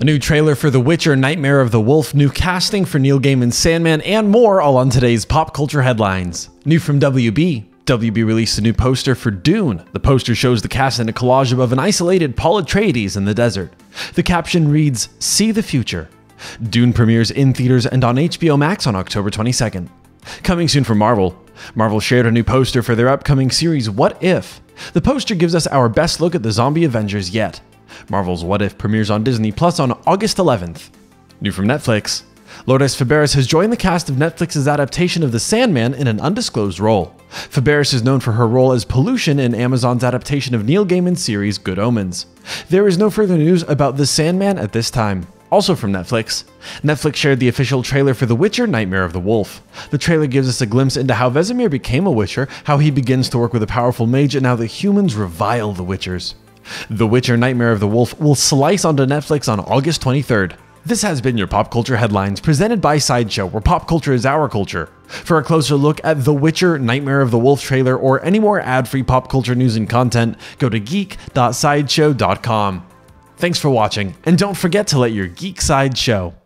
A new trailer for The Witcher Nightmare of the Wolf, new casting for Neil Gaiman's Sandman, and more all on today's pop culture headlines. New from WB. WB released a new poster for Dune. The poster shows the cast in a collage above an isolated Paul Atreides in the desert. The caption reads, See the future. Dune premieres in theaters and on HBO Max on October 22nd. Coming soon from Marvel. Marvel shared a new poster for their upcoming series What If? The poster gives us our best look at the zombie Avengers yet. Marvel's What If premieres on Disney Plus on August 11th. New from Netflix. Lourdes Faberes has joined the cast of Netflix's adaptation of The Sandman in an undisclosed role. Faberes is known for her role as Pollution in Amazon's adaptation of Neil Gaiman's series Good Omens. There is no further news about The Sandman at this time. Also from Netflix, Netflix shared the official trailer for The Witcher Nightmare of the Wolf. The trailer gives us a glimpse into how Vesemir became a Witcher, how he begins to work with a powerful mage, and how the humans revile the Witchers. The Witcher Nightmare of the Wolf will slice onto Netflix on August 23rd. This has been your Pop Culture Headlines presented by Sideshow, where pop culture is our culture. For a closer look at The Witcher Nightmare of the Wolf trailer or any more ad free pop culture news and content, go to geek.sideshow.com. Thanks for watching, and don't forget to let your geek side show.